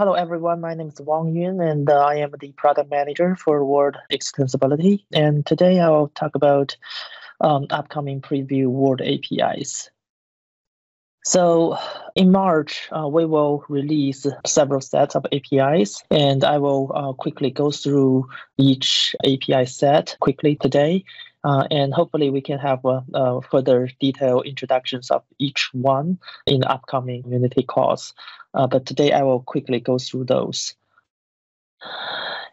hello everyone. My name is Wang Yun, and uh, I am the product manager for Word Extensibility. And today I'll talk about um, upcoming preview Word APIs. So in March, uh, we will release several sets of APIs, and I will uh, quickly go through each API set quickly today. Uh, and hopefully we can have further detailed introductions of each one in the upcoming Unity calls. Uh, but today I will quickly go through those.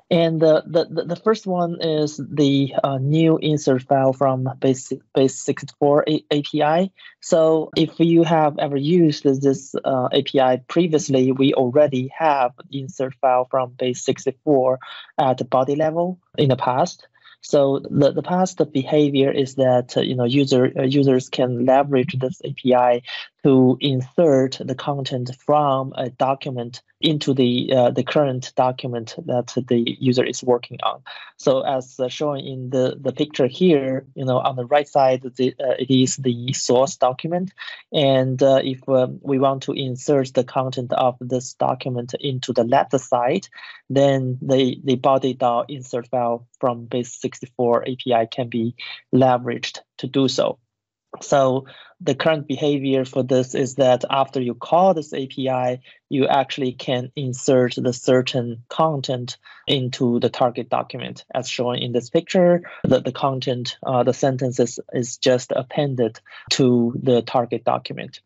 And the, the, the first one is the uh, new insert file from base, base 64 A- API. So if you have ever used this uh, API previously, we already have insert file from base 64 at the body level in the past. So the, the past behavior is that uh, you know user uh, users can leverage this API to insert the content from a document into the uh, the current document that the user is working on. So as uh, shown in the, the picture here, you know, on the right side, the, uh, it is the source document. And uh, if um, we want to insert the content of this document into the left side, then the, the body insert file from base 64 API can be leveraged to do so. So the current behavior for this is that after you call this API, you actually can insert the certain content into the target document. As shown in this picture, the, the content, uh, the sentences is just appended to the target document.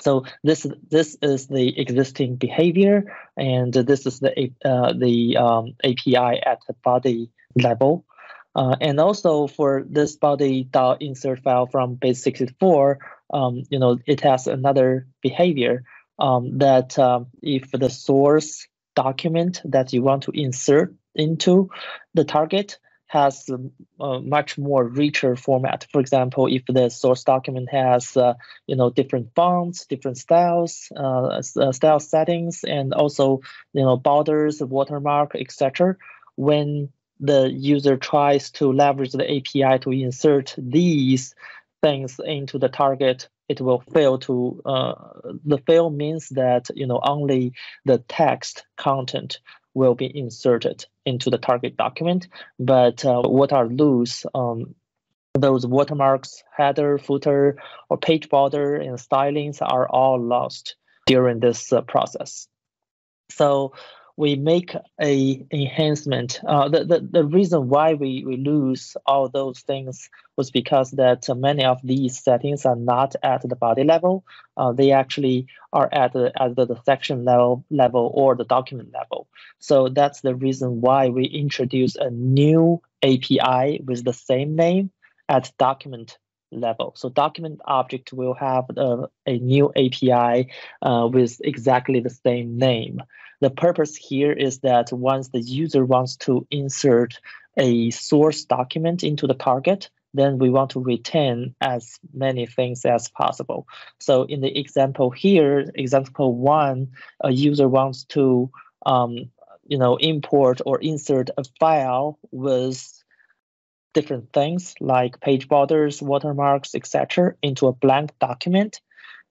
So this this is the existing behavior, and this is the uh, the um, API at the body level. Uh, and also for this body dot insert file from base 64, um, you know, it has another behavior um, that um, if the source document that you want to insert into the target has a much more richer format. For example, if the source document has uh, you know different fonts, different styles, uh, uh style settings, and also you know borders, watermark, etc. When the user tries to leverage the API to insert these things into the target, it will fail to uh, the fail means that you know only the text content will be inserted into the target document, but uh, what are loose um, those watermarks, header, footer, or page border and stylings are all lost during this uh, process. So we make a enhancement. Uh, the, the, the reason why we, we lose all those things was because that many of these settings are not at the body level. Uh, they actually are at the, at the, section level, level or the document level. So that's the reason why we introduce a new API with the same name at document level. So document object will have uh, a new API uh, with exactly the same name. The purpose here is that once the user wants to insert a source document into the target, then we want to retain as many things as possible. So in the example here, example one, a user wants to um, you know, import or insert a file with different things like page borders, watermarks, etc., into a blank document,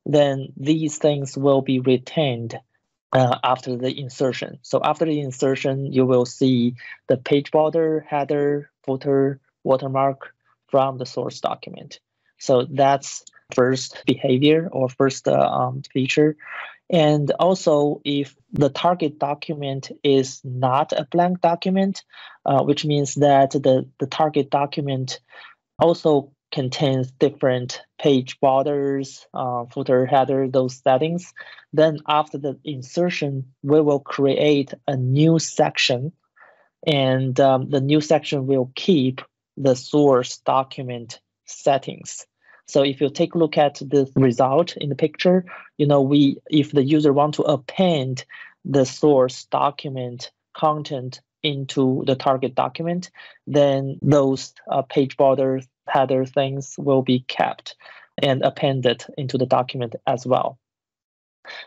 then these things will be retained uh, after the insertion. So after the insertion, you will see the page border, header, footer, watermark from the source document. So that's first behavior or first uh, um, feature. And also, if the target document is not a blank document, uh, which means that the, the target document also contains different page borders, uh, footer, header, those settings. Then after the insertion, we will create a new section and um, the new section will keep the source document settings. So if you take a look at the result in the picture, you know, we if the user want to append the source document content into the target document, then those uh, page borders header things will be kept and appended into the document as well.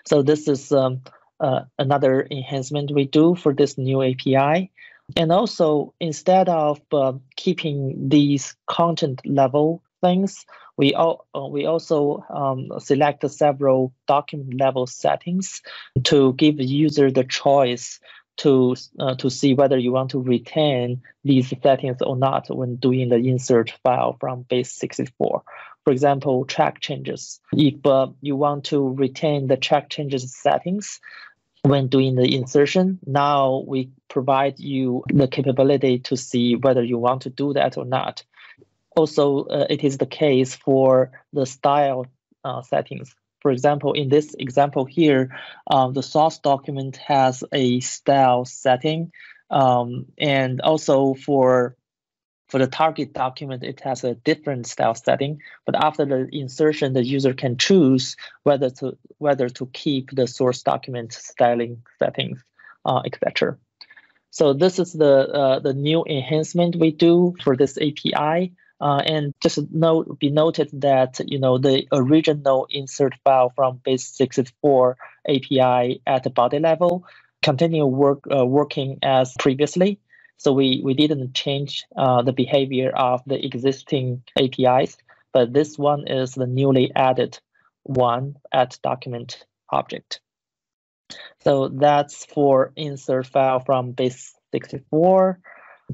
So this is um, uh, another enhancement we do for this new API. And also, instead of uh, keeping these content level things, we all uh, we also um, select several document level settings to give the user the choice to uh, to see whether you want to retain these settings or not when doing the insert file from base 64. For example, track changes. If uh, you want to retain the track changes settings when doing the insertion, now we provide you the capability to see whether you want to do that or not. Also, uh, it is the case for the style uh, settings. For example, in this example here, um, the source document has a style setting. Um, and also for for the target document, it has a different style setting. But after the insertion, the user can choose whether to whether to keep the source document styling settings, uh, etc. So this is the uh, the new enhancement we do for this API. Uh, and just note, be noted that you know the original insert file from base64 API at the body level continue work uh, working as previously. So we, we didn't change uh, the behavior of the existing APIs, but this one is the newly added one at document object. So that's for insert file from base64.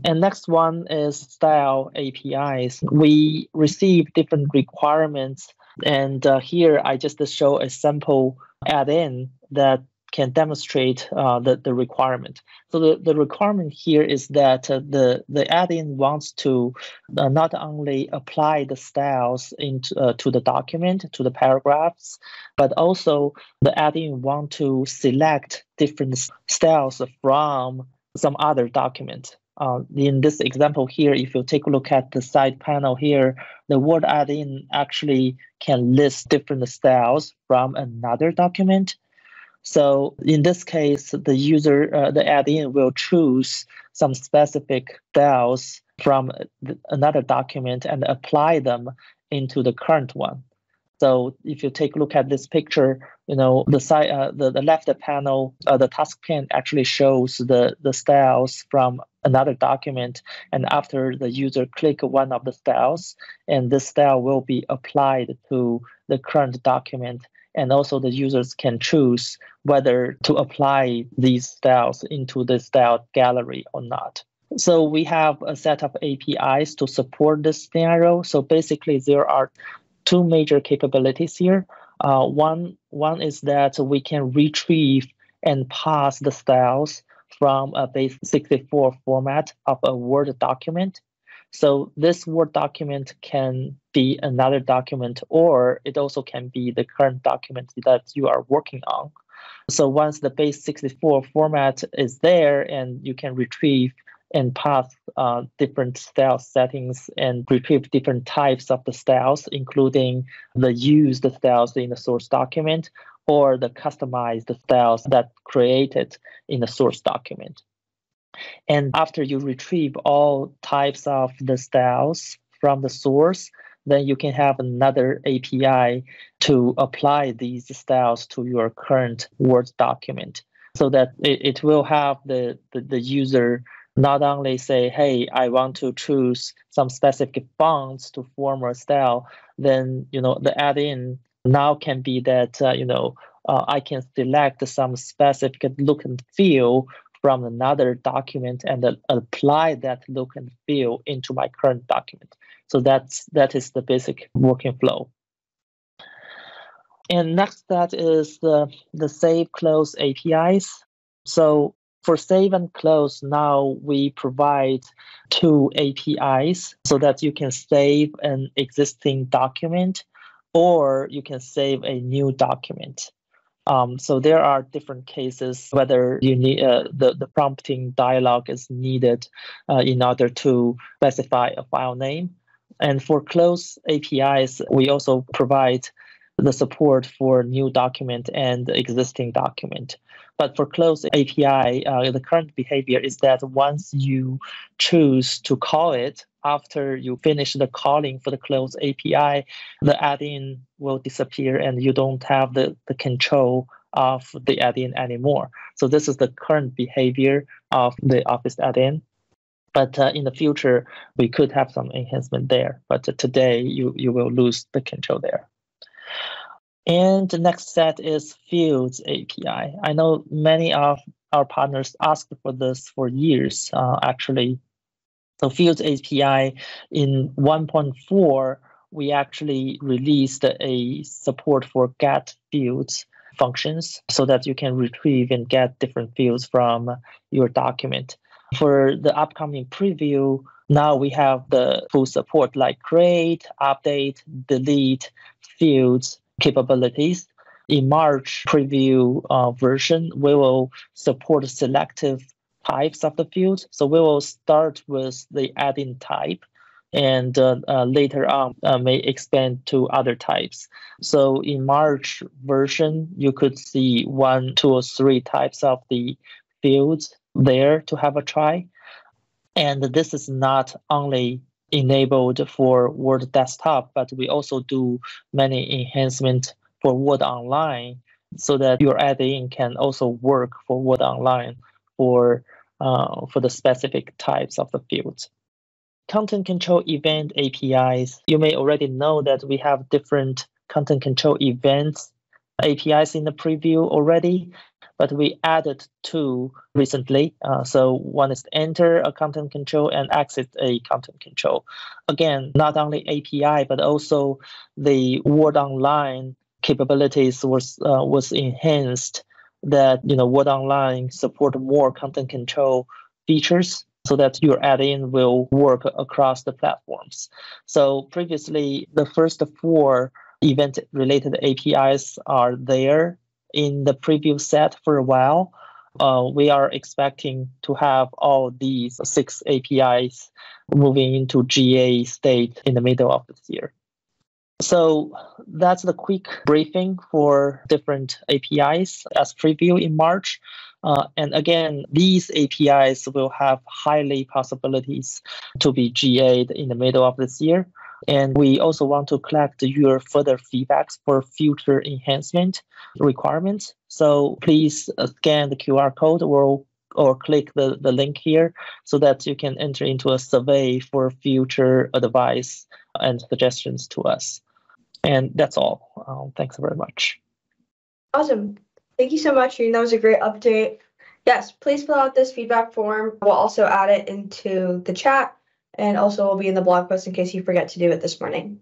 And next one is style APIs. We receive different requirements. And uh, here I just show a sample add-in that can demonstrate uh, the, the requirement. So the, the requirement here is that uh, the, the add-in wants to uh, not only apply the styles into uh, to the document, to the paragraphs, but also the add-in want to select different styles from some other document. Uh, in this example here, if you take a look at the side panel here, the word add-in actually can list different styles from another document. So in this case, the user, uh, the add-in will choose some specific styles from another document and apply them into the current one. So if you take a look at this picture, you know the side, uh, the, the left panel, uh, the task pane actually shows the the styles from another document, and after the user click one of the styles, and this style will be applied to the current document, and also the users can choose whether to apply these styles into the style gallery or not. So we have a set of APIs to support this scenario. So basically, there are two major capabilities here. Uh, one, one is that we can retrieve and pass the styles from a base 64 format of a Word document. So this Word document can be another document, or it also can be the current document that you are working on. So once the base 64 format is there and you can retrieve and pass uh, different style settings and retrieve different types of the styles, including the used styles in the source document or the customized styles that created in the source document. And after you retrieve all types of the styles from the source, then you can have another API to apply these styles to your current Word document so that it, it will have the, the, the user not only say, hey, I want to choose some specific fonts to form a style, then you know the add-in now can be that uh, you know uh, I can select some specific look and feel from another document and uh, apply that look and feel into my current document. So that's that is the basic working flow. And next that is the, the save close APIs. So for save and close, now we provide two APIs so that you can save an existing document or you can save a new document. Um, so there are different cases whether you need uh, the the prompting dialog is needed uh, in order to specify a file name. And for close APIs, we also provide the support for new document and existing document. But for close API, uh, the current behavior is that once you choose to call it, after you finish the calling for the close API, the add-in will disappear and you don't have the, the control of the add-in anymore. So this is the current behavior of the Office add-in. But uh, in the future, we could have some enhancement there. But today, you, you will lose the control there. And the next set is Fields API. I know many of our partners asked for this for years, uh, actually. So Fields API in 1.4, we actually released a support for get fields functions so that you can retrieve and get different fields from your document. For the upcoming preview, now we have the full support like create, update, delete fields capabilities. In March preview uh, version, we will support selective types of the fields. So we will start with the add-in type and uh, uh, later on uh, may expand to other types. So in March version, you could see one, two, or three types of the fields there to have a try. And this is not only enabled for Word desktop, but we also do many enhancement for Word Online so that your add-in can also work for Word Online for uh, for the specific types of the fields. Content control event APIs. You may already know that we have different content control events APIs in the preview already but we added two recently. Uh, so one is enter a content control and exit a content control. Again, not only API, but also the Word Online capabilities was uh, was enhanced. That you know Word Online support more content control features so that your add-in will work across the platforms. So previously, the first four event-related APIs are there in the preview set for a while. Uh, we are expecting to have all these six APIs moving into GA state in the middle of this year. So that's the quick briefing for different APIs as preview in March. Uh, and again, these APIs will have highly possibilities to be GA'd in the middle of this year. And we also want to collect your further feedbacks for future enhancement requirements. So please uh, scan the QR code or or click the, the link here so that you can enter into a survey for future advice and suggestions to us. And that's all. Um, thanks very much. Awesome. Thank you so much, That was a great update. Yes, please fill out this feedback form. We'll also add it into the chat and also will be in the blog post in case you forget to do it this morning.